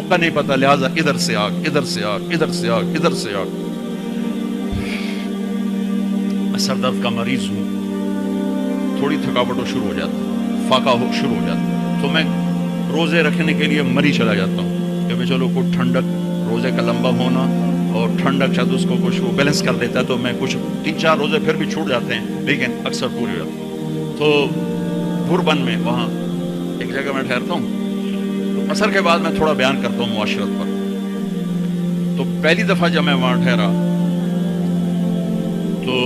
का नहीं पता, लिहाजा इधर से आग, इधर से आग, इधर से आग, इधर से आग। मैं सरदर्द का मरीज़ हूँ। थोड़ी थकावट हो शुरू हो जाती फाका हो, शुरू हो जाता तो मैं रोज़े रखने के लिए मरी चला जाता हूँ। कि मैं चलो, कुछ ठंडक, रोज़े का लंबा होना और ठंडक शायद उसको कुछ वो बैलेंस कर देता है तो मैं कुछ तीन चार रोज़े फिर भी छूट जाते हैं, लेकिन अक्सर पूरे हो। तो भुरबन में वहाँ एक जगह मैं ठहरता हूँ असर के बाद मैं थोड़ा बयान करता हूँ मुआशरत पर। तो पहली दफ़ा जब मैं वहाँ ठहरा तो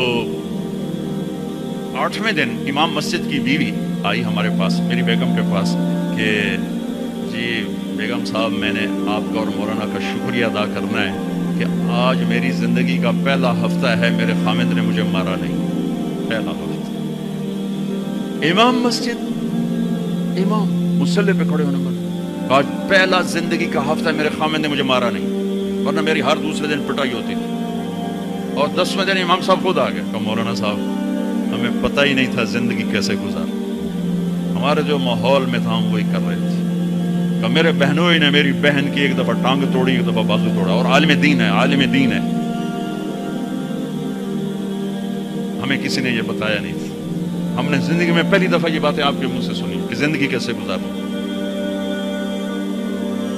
आठवें दिन इमाम मस्जिद की बीवी आई हमारे पास, मेरी बेगम के पास, कि जी, बेगम साहब, मैंने आपका और मौलाना का शुक्रिया अदा करना है कि आज मेरी ज़िंदगी का पहला हफ़्ता है, मेरे खामिद ने मुझे मारा नहीं। पहला हफ़्ता। इमाम मस्जिद, इमाम, मुसल्ले पे खड़े होने पर आज पहला ज़िंदगी का हफ़्ता मेरे खामिद ने मुझे मारा नहीं, वरना मेरी हर दूसरे दिन पिटाई होती थी। और दसवें दिन इमाम साहब खुद आ गए। कहा मौलाना साहब, हमें पता ही नहीं था ज़िंदगी कैसे गुजार। हमारे जो माहौल में था, हम वही कर रहे थे। तो मेरे बहनों ही ने, मेरी बहन की एक दफ़ा टांग तोड़ी, एक दफ़ा बाजू तोड़ा, और आलिम दीन है, आलिम दीन है। हमें किसी ने यह बताया नहीं था। हमने ज़िंदगी में पहली दफ़ा ये बातें आपके मुँह से सुनी कि ज़िंदगी कैसे गुजारूं।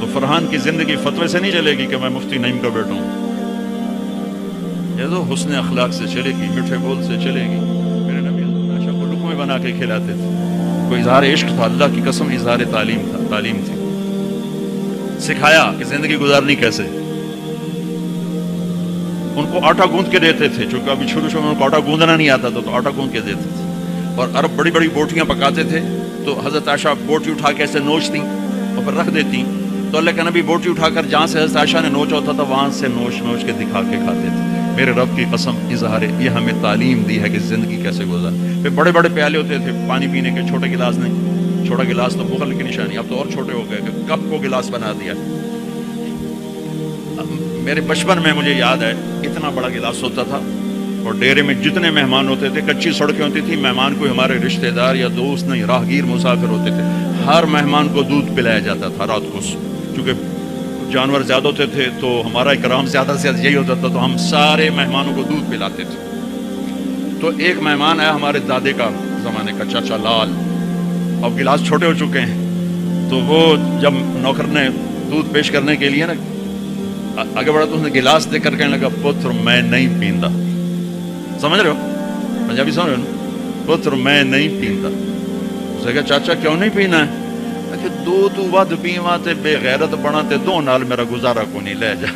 तो फरहान की ज़िंदगी फतवे से नहीं चलेगी कि मैं मुफ्ती नईम का बेटा हूँ। ये तो हुसन अखलाक से चलेगी, मीठे बोल से चलेगी। मेरे नबी आशा को लुकमे बना के खिलाते थे। कोई इजहार इश्क था, अल्लाह की कसम इजहार तालीम था, तालीम थी। सिखाया कि ज़िंदगी गुजारनी कैसे। उनको आटा गूंद के देते थे क्योंकि अभी शुरू शुरू में उनको आटा गूंदना नहीं आता था तो आटा गूंद के देते थे। और अरब बड़ी बड़ी बोटियाँ पकाते थे तो हज़रत आशा बोटी उठा के ऐसे नोचती और फिर रख देती। तो अल्लाह के नबी बोटी उठाकर जहाँ से हज़रत ने नोच होता था, वहाँ से नोच नोच के दिखा के खाते थे। मेरे रब की कसम इजहार ये हमें तालीम दी है कि ज़िंदगी कैसे गुजार। फिर बड़े बड़े प्याले होते थे, पानी पीने के छोटे गिलास नहीं। छोटा गिलास तो बुखल की निशानी, अब तो और छोटे हो गए। कप को गिलास बना दिया। मेरे बचपन में मुझे याद है, इतना बड़ा गिलास होता था। और डेरे में जितने मेहमान होते थे, कच्ची सड़कें होती थी, मेहमान को हमारे रिश्तेदार या दोस्त नहीं, राहगीर मुसाफिर होते थे। हर मेहमान को दूध पिलाया जाता था रात को। चूँकि जानवर ज़्यादा होते थे तो हमारा इकराम ज़्यादा से ज़्यादा यही होता था तो हम सारे मेहमानों को दूध पिलाते थे। तो एक मेहमान आया हमारे दादे का ज़माने का, चाचा लाल। अब गिलास छोटे हो चुके हैं तो वो जब नौकर ने दूध पेश करने के लिए ना आगे बढ़ा तो उसने गिलास देकर कहने लगा, पुत्र, मैं नहीं पींदा। समझ रहे हो? पंजाबी समझ रहे हो पुत्र, मैं नहीं पींदा। उसने कहा, चाचा, क्यों नहीं पीना है? कि दो तू वध पीवा ते बेगैरत बना ते दो नाल मेरा गुजारा को नहीं ले जा